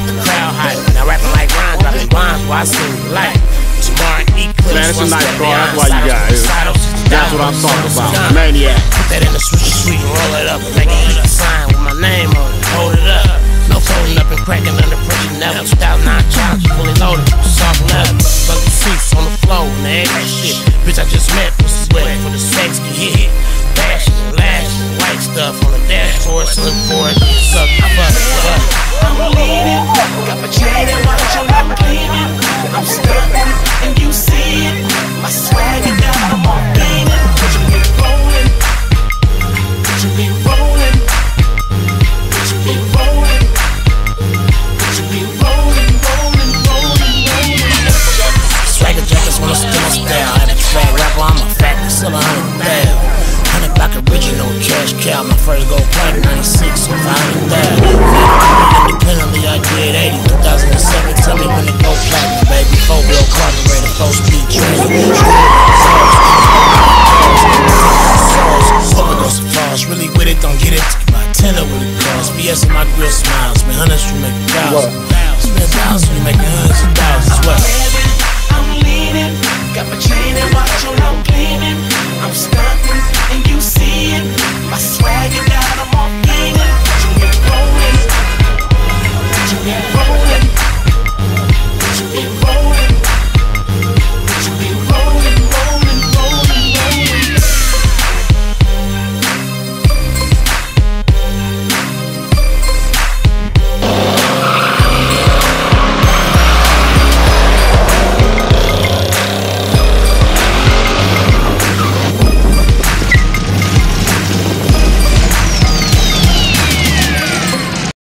kept the crowd hot. Now rapping like Ron, dropping bombs while I sing light. Man, it's a one nice step beyond why you got it. That's what I'm talking about. Maniac. Put that in the switch sweet, roll it up, make it sign with my name on it. Hold it up. No folding up and cracking under pressure, never. 2009 challenge, fully loaded, soft leather. Bucket seats on the floor, and the extra shit. Bitch, I just met, pussy wet for the sex get hit. Bashing, lashing, white stuff on the dashboard, slim for it, don't get it. My tenner really cost. BS in my grill smiles, man, hundreds a thousand.